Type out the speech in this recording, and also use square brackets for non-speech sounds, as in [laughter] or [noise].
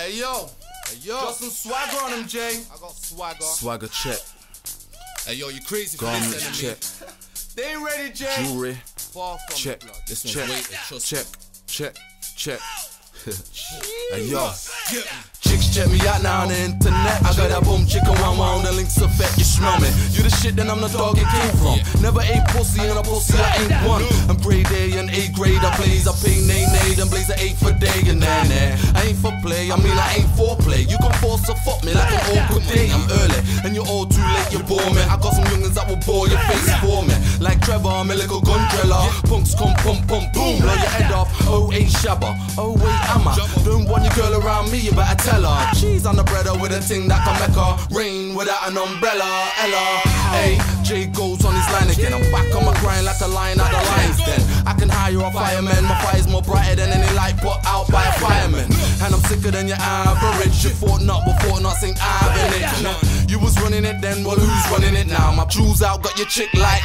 Hey yo, Hey, yo. got some swagger on him, Jay. I got swagger. Swagger check, Hey, yo, you crazy for this enemy. check, [laughs] They ain't ready, Jay. jewelry Far from check, it, blood. This check, one's weighted, check, check, check. [laughs] hey yo, Yeah. chicks check me out now on the internet. I got that boom chicken one one, the links affect you smell me. You the shit, then I'm the dog it came from. Never ate pussy and a pussy I ain't one. I'm grade A and A grade. I blaze, I pay nay nay, then I mean I ain't for play. You can force a fuck me like an awkward day. I'm early and you're all too late. You bore me. I got some youngins that will bore your face for me. Like Trevor, I'm a little gun driller. Punks come pump pump boom, blow your head off. Oh eight shabba, oh wait am I? Don't want your girl around me, you better tell her. She's on the breader with a thing that can make her rain without an umbrella. Ella, hey, J goes on his line again. I'm back on my grind like a lion at the lines. Then I can hire a fireman. My fire's more brighter than any light put out by a fireman. Sicker than your average. You thought not before, not St. Ivan it. You was running it then, well who's running it now? My jewels out, got your chick like.